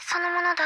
そのものだ。